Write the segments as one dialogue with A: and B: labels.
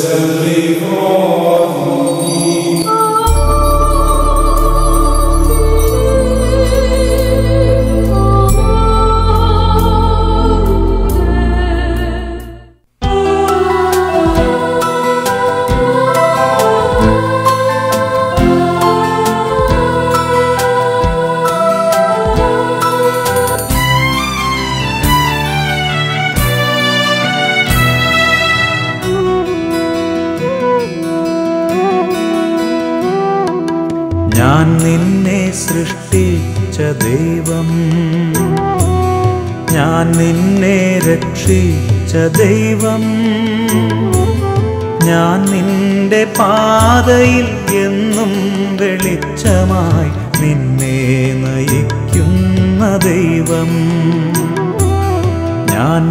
A: ഞാൻ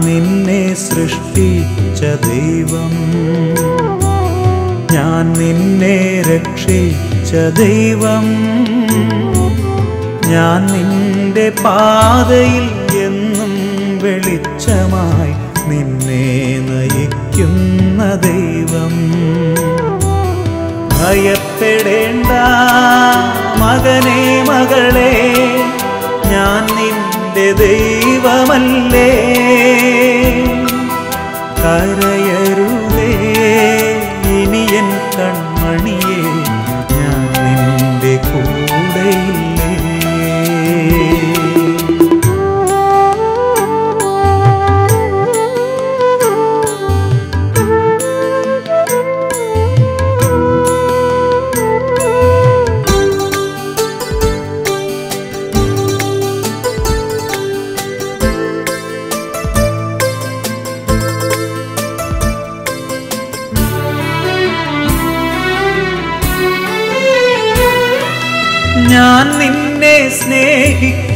A: നിന്നെ സൃഷ്ടിച്ച ദൈവം. ഞാൻ നിന്നെ രക്ഷിച്ച ദൈവം. ഞാൻ നിന്റെ പാതയിൽ എന്നും വെളിച്ചമായി നിന്നെ നയിക്കുന്ന ദൈവം. ഭയപ്പെടേണ്ട മകനെ മകളെ ഞാൻ നിന്റെ ദൈവമല്ലേ? കരയരുതേ.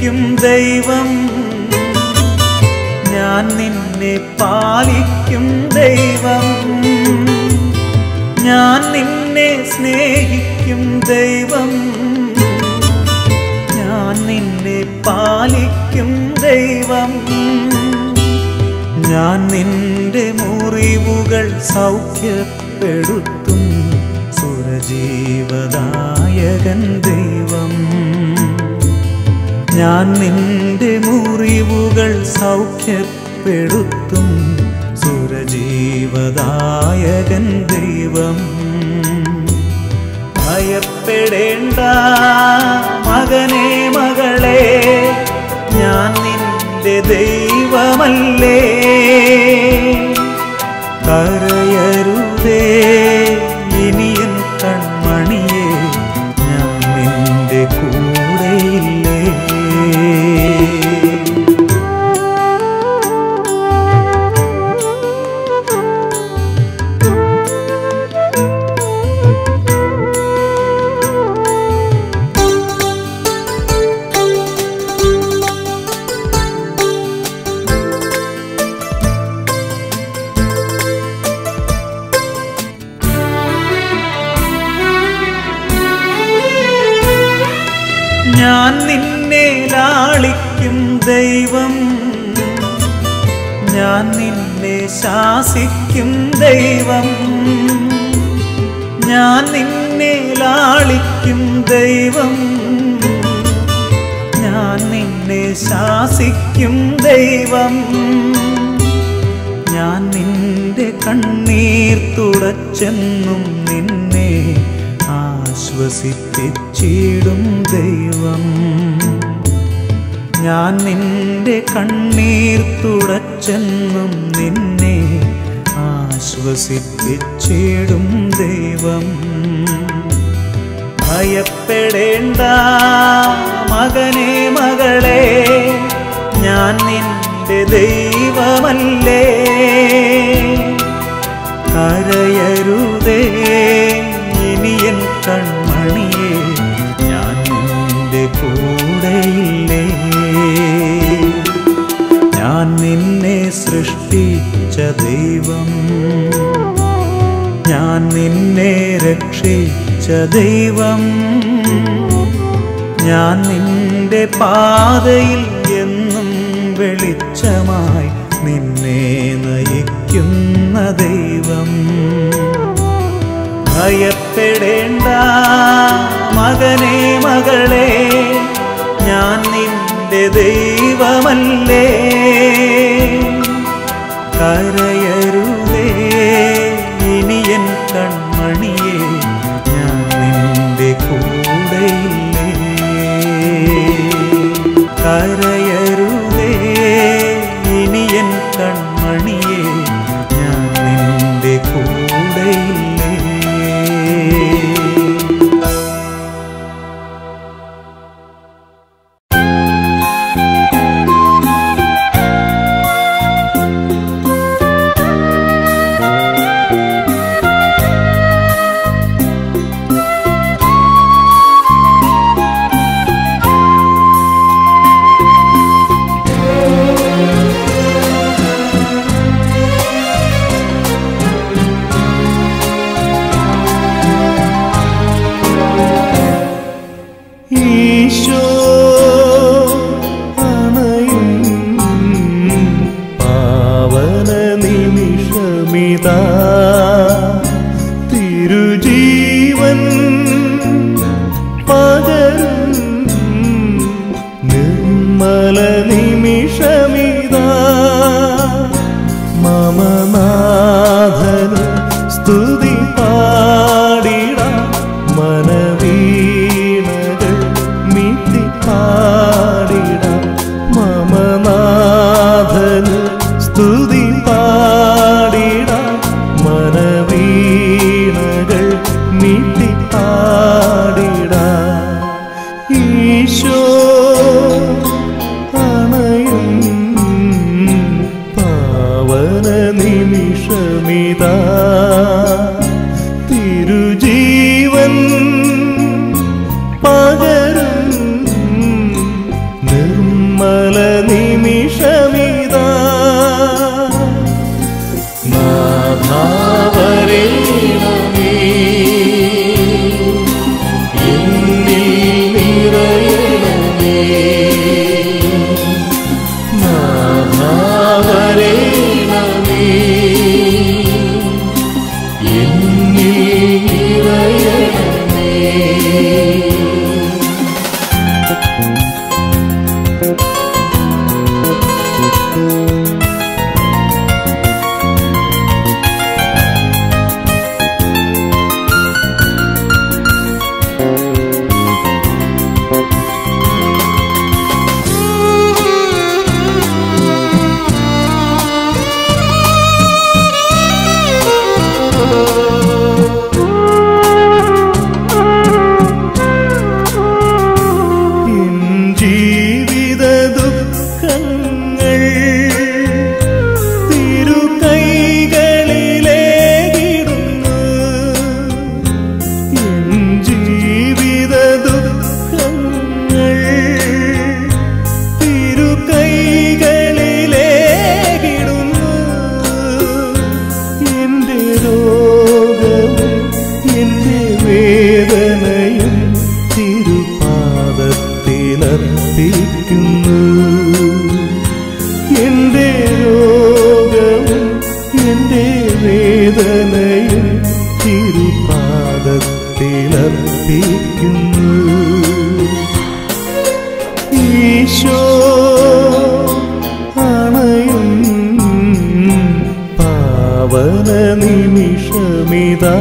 A: സ്നേഹിക്കും ദൈവം. ഞാൻ നിന്നെ പാലിക്കും ദൈവം. ഞാൻ നിന്നെ സ്നേഹിക്കും ദൈവം. ഞാൻ നിന്നെ പാലിക്കും ദൈവം. ഞാൻ നിന്റെ മുറിവുകൾ സൗഖ്യപ്പെടുത്തും. സുരജീവദായകൻ ഞാൻ നിന്റെ മുറിവുകൾ സൗഖ്യപ്പെടുത്തും. സുരജീവദായകൻ ദൈവം. ഭയപ്പെടേണ്ട മകനെ മകളെ ഞാൻ നിന്റെ ദൈവമല്ലേ? ലാളിക്കും ദൈവം. ഞാൻ നിന്നെ ശാസിക്കും ദൈവം. ഞാൻ നിന്റെ കണ്ണീർ തുടച്ചെന്നും നിന്നെ ആശ്വസിപ്പിച്ചിടും ദൈവം. ഞാൻ നിന്റെ കണ്ണീർ തുടച്ചെന്നും നിന്നെ ആശ്വസിപ്പിച്ചിടും ദൈവം. ഭയപ്പെടേണ്ട മകനെ മകളെ ഞാൻ നിന്റെ ദൈവമല്ലേ. കരയരുതേ ഇനിയൻ കൺമണിയെ ഞാൻ നിന്റെ കൂടെയില്ലേ. ഞാൻ നിന്നെ സൃഷ്ടിച്ച ദൈവം ഞാൻ നിന്നെ രക്ഷിച്ച ദൈവം. ഞാൻ നിന്റെ പാതയിൽ എന്നും വെളിച്ചമായി നിന്നെ നയിക്കുന്ന ദൈവം.
B: ഭയപ്പെടേണ്ട മകനെ മകളെ ഞാൻ നിന്റെ ദൈവമല്ലേ. കരയ പ്രാർത്ഥിക്കുന്നു എന്റെ രോഗവും എന്റെ വേദനയും തിരുപാദത്തിലർപ്പിക്കുന്നു. ഈശോ അണയും പാവന നിമിഷമിതാ.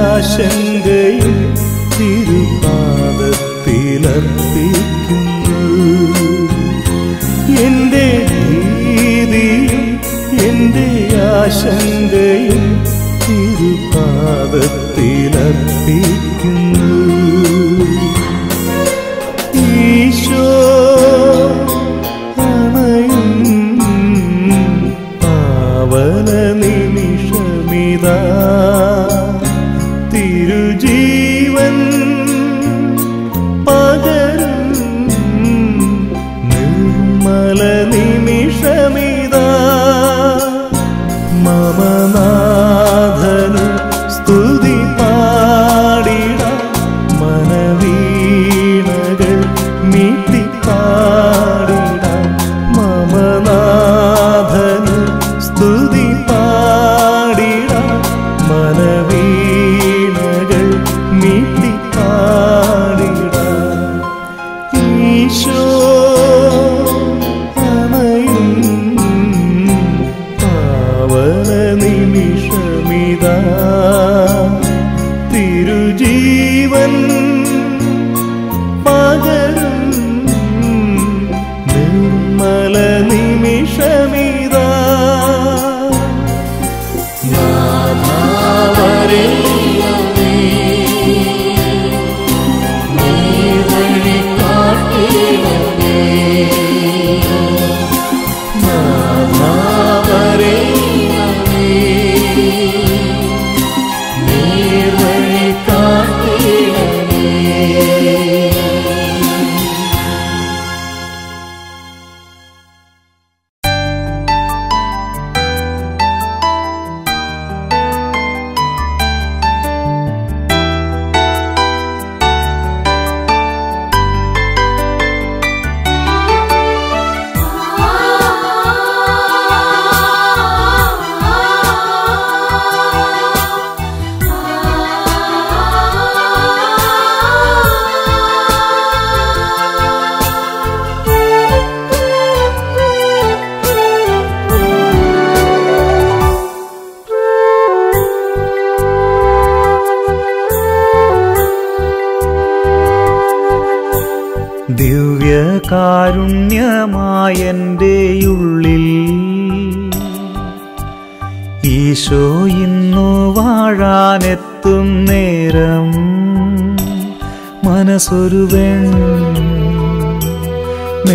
B: ആശങ്കയിൽ തിരുപാദത്തിലർപ്പിക്കുന്നു. എന്റെ ഭീതിയും എന്റെ ആശങ്കയും തിരുപാദത്തിലർപ്പിക്കുന്നു.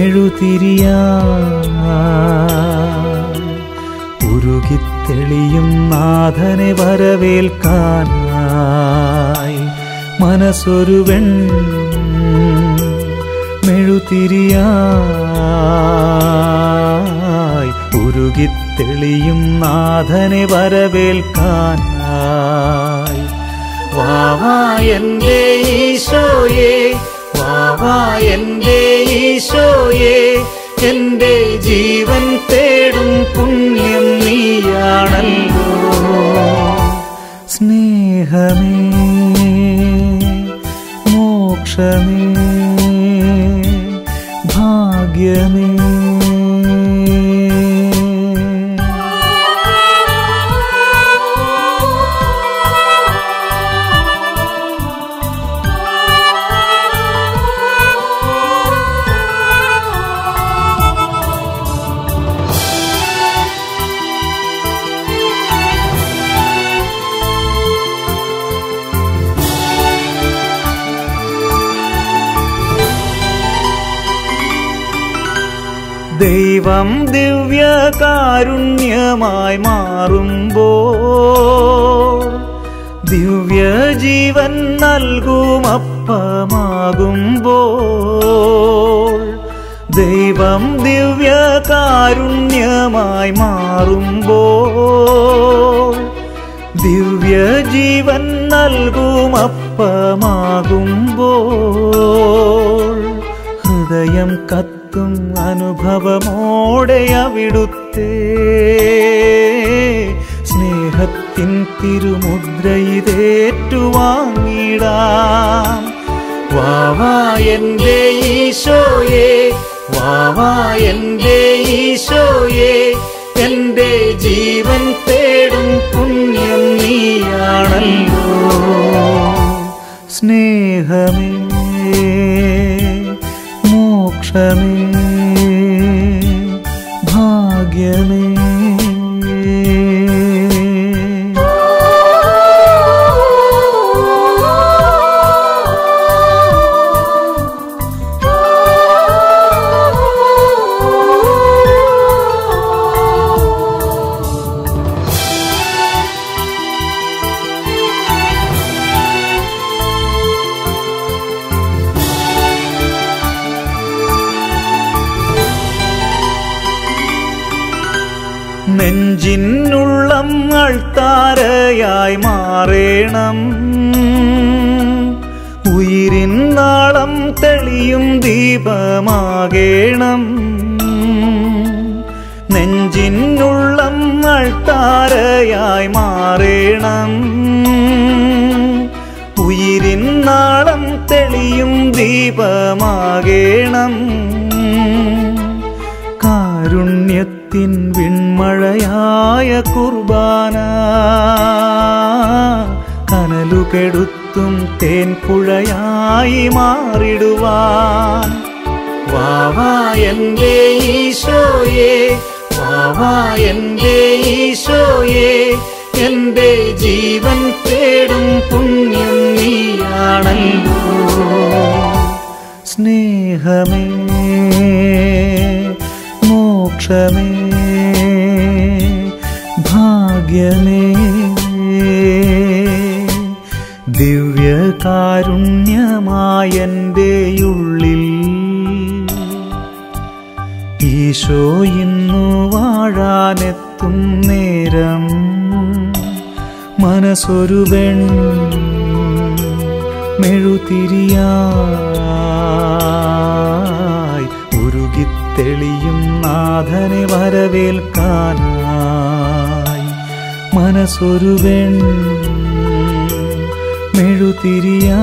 A: മെഴുതിരിയാ ഉരുകിത്തെളിയും നാഥനെ വരവേൽക്കാനായി മനസ്സൊരുവൻ മെഴുതിരിയായി ഉരുകിത്തെളിയും നാഥനെ വരവേൽക്കാനായി വാവാ എന്റെ ഈശോയെ വാവാ എന്റെ ഈശോയെ എന്റെ ജീവൻ തേടും പുണ്യം നീയാണല്ലോ. സ്നേഹമേ മോക്ഷമേ ഭാഗ്യമേ. ദൈവം ദിവ്യകാരുണ്യമായി മാറുമ്പോൾ ദിവ്യജീവൻ നൽകുമപ്പമാകുമ്പോൾ ദൈവം ദിവ്യകാരുണ്യമായി മാറുമ്പോൾ ദിവ്യജീവൻ നൽകുമപ്പമാകുമ്പോൾ ഹൃദയം കത്തും അനുഭവമോടെ അവിടുത്തെ. സ്നേഹത്തിൻ തിരുമുദ്രയിതേറ്റുവാങ്ങിടാം വാവാ എന്റെ ഈശോയെ വാവാ എന്റെ ഈശോയെ എന്റെ ജീവൻ തേടും പുണ്യം നീയാണല്ലോ. സ്നേഹമേ മോക്ഷമേ മാറേണം ഉയിരിൻ നാളം തെളിയും ദീപമാകേണം. നെഞ്ചിനുള്ളം അൾത്താരയായി മാറേണം. ഉയിരിൻ നാളം തെളിയും ദീപമാകേണം. കാരുണ്യത്തിൻ വിൺമഴയായ കുർബാന കനലുകെടുത്തും തേൻപുഴയായി മാറിടുവാൻ. വാവാ എന്റെ ഈശോയെ വാവാ എന്റെ ഈശോയെ എന്റെ ജീവൻ തേടും പുണ്യം നീയാണല്ലോ. സ്നേഹമേ മോക്ഷമേ ഭാഗ്യമേ ദിവ്യകാരുണ്യമായന്റെ ഉള്ളിൽ ഈശോ ഇന്നു വാഴാനെത്തും നേരം മനസ്സൊരു വെൺ മെഴുതിരിയായി ഉരുകിത്തെളിയും നാഥനെ വരവേൽക്കാനായി മനസ്സൊരു വെൺ മെഴുതിരിയായി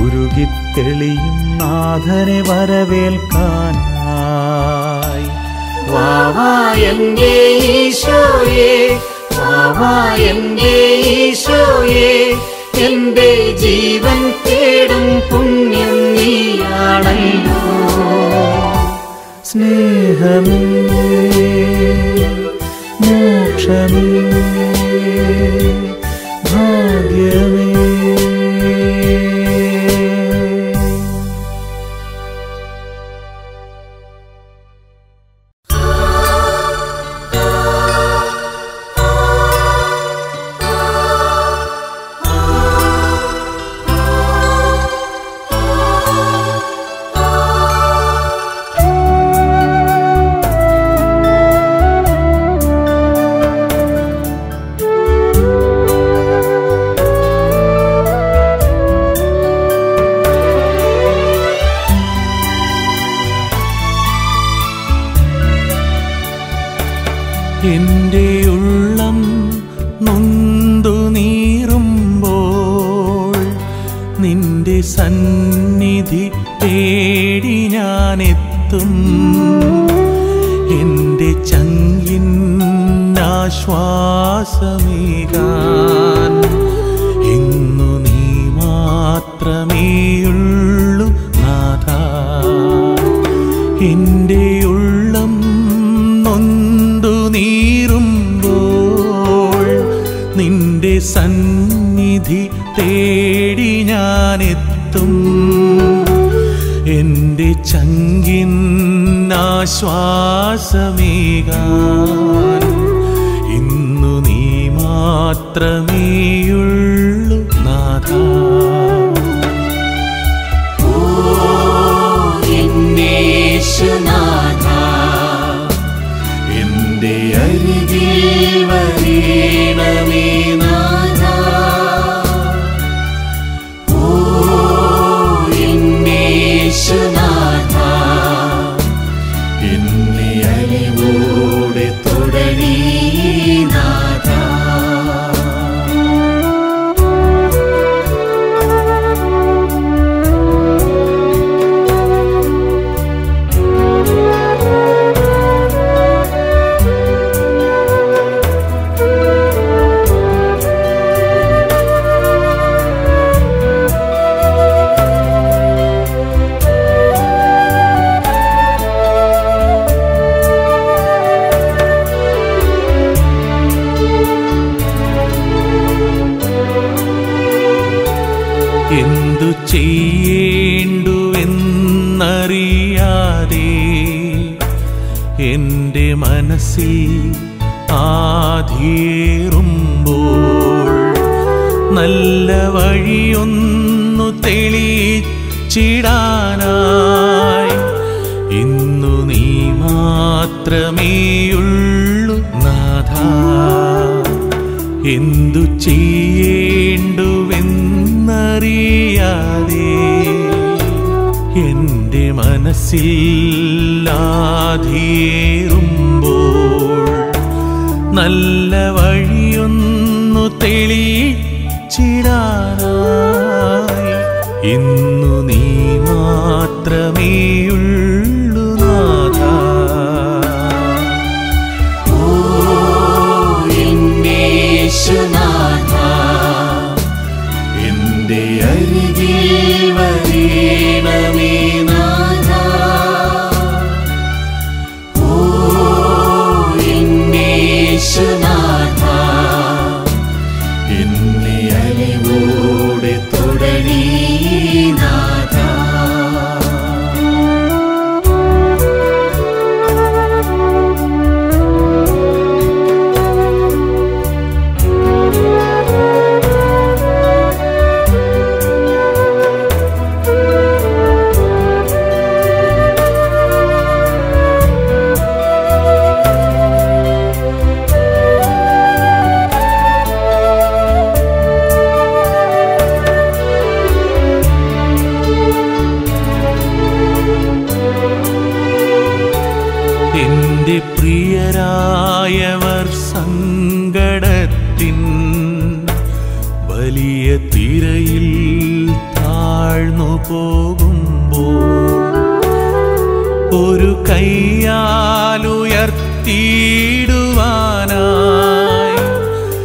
A: ഉരുകിത്തെളിയും നാഥനെ വരവേൽക്കാനായി. ഈശോയെ ഈശോയെ എന്റെ ജീവൻ തേടും പുണ്യം നീയാണല്ലോ. സ്നേഹമേ മോക്ഷമേ ഭാഗ്യമേ
C: തേടി ഞാനെത്തും. എന്റെ ചങ്കിൻ ആശ്വാസമേകാൻ ഇന്നു നീ മാത്രമേയുള്ളു നാഥ. എന്റെ ഉള്ളം നൊന്തു നീറുമ്പോൾ നിന്റെ സന്നിധി തേടി ഞാനെത്തും. എന്റെ ചങ്കിൻ ആശ്വാസമേകാൻ ഇന്നു നീ മാത്രമേയുള്ളൂ നല്ല വഴിയൊന്നു തെളിച്ചിടാനായി. ഇന്നു നീ മാത്രമേയുള്ളു നാഥ. എന്തു ചെയ്യേണ്ടുവെന്നറിയാതെ എന്റെ മനസ്സിൽ ആധിയേറുമ്പോൾ നല്ല വഴിയൊന്നു തെളിച്ചിടാനായി ഇന്നു നീ മാത്രമേയുള്ളു.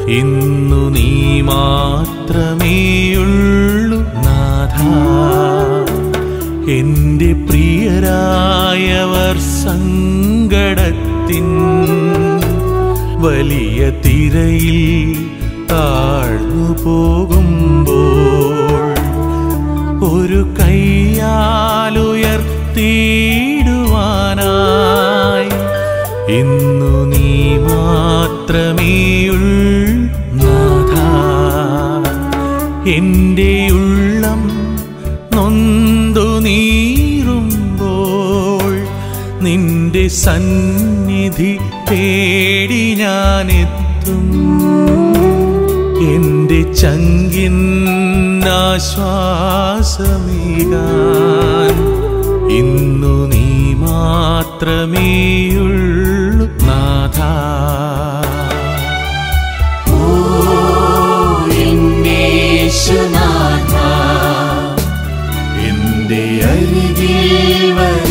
C: ഇന്നു നീ മാത്രമേയുള്ളു നാഥ. എന്റെ പ്രിയരായവർ സങ്കടത്തിൻ വലിയ തിരയിൽ താഴ്ന്നു പോകുമ്പോൾ ഒരു കൈയാലുയർത്തിയിടുവാനായി ഇന്നു നീ മാത്രമേയുൾ എന്റെ ഉള്ളം നൊന്തു നീറുമ്പോൾ നിന്റെ സന്നിധി തേടി ഞാനെത്തും. എന്റെ ചങ്കിൻ ചങ്കിന്നാശ്വാസമേകാൻ ഇന്നു നീ മാത്രമേയുള്ളൂ നാഥ. जीवन